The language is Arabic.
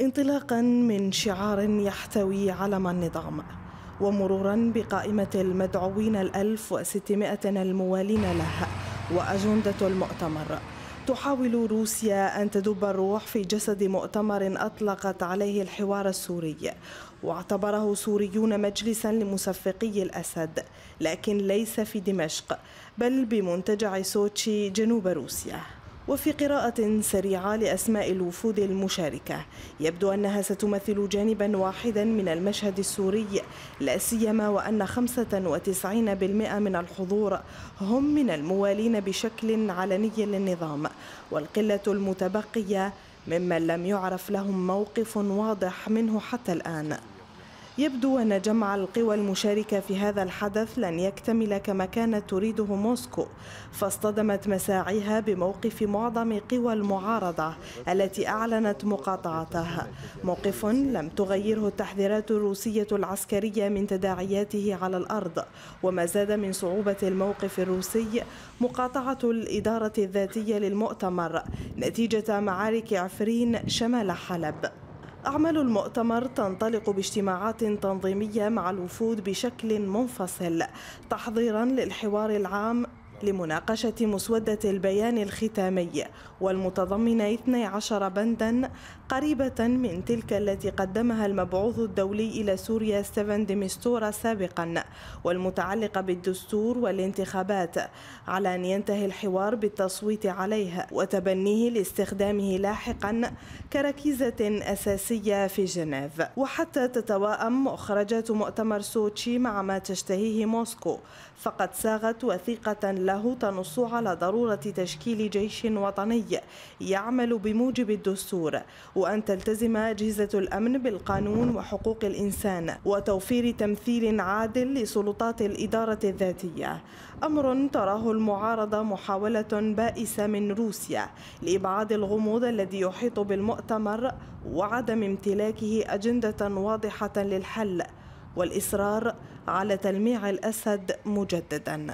انطلاقا من شعار يحتوي علم النظام ومرورا بقائمة المدعوين الألف وستمائة الموالين له وأجندة المؤتمر. تحاول روسيا أن تدب الروح في جسد مؤتمر أطلقت عليه الحوار السوري واعتبره سوريون مجلسا لمصفقي الأسد لكن ليس في دمشق بل بمنتجع سوتشي جنوب روسيا. وفي قراءة سريعة لأسماء الوفود المشاركة. يبدو أنها ستمثل جانبا واحدا من المشهد السوري لا سيما وأن 95% من الحضور هم من الموالين بشكل علني للنظام. والقلة المتبقية ممن لم يعرف لهم موقف واضح منه حتى الآن. يبدو أن جمع القوى المشاركة في هذا الحدث لن يكتمل كما كانت تريده موسكو فاصطدمت مساعيها بموقف معظم قوى المعارضة التي أعلنت مقاطعتها. موقف لم تغيره التحذيرات الروسية العسكرية من تداعياته على الأرض وما زاد من صعوبة الموقف الروسي مقاطعة الإدارة الذاتية للمؤتمر نتيجة معارك عفرين شمال حلب. أعمال المؤتمر تنطلق باجتماعات تنظيمية مع الوفود بشكل منفصل تحضيرا للحوار العام لمناقشة مسودة البيان الختامي والمتضمنة 12 بندا قريبة من تلك التي قدمها المبعوث الدولي إلى سوريا ستيفن ديمستورا سابقا والمتعلقة بالدستور والانتخابات على أن ينتهي الحوار بالتصويت عليه وتبنيه لاستخدامه لاحقا كركيزة أساسية في جنيف. وحتى تتواءم مخرجات مؤتمر سوتشي مع ما تشتهيه موسكو فقد ساغت وثيقة له تنص على ضرورة تشكيل جيش وطني يعمل بموجب الدستور وأن تلتزم أجهزة الأمن بالقانون وحقوق الإنسان وتوفير تمثيل عادل لسلطات الإدارة الذاتية. أمر تراه المعارضة محاولة بائسة من روسيا لإبعاد الغموض الذي يحيط بالمؤتمر وعدم امتلاكه أجندة واضحة للحل والإصرار على تلميع الأسد مجدداً.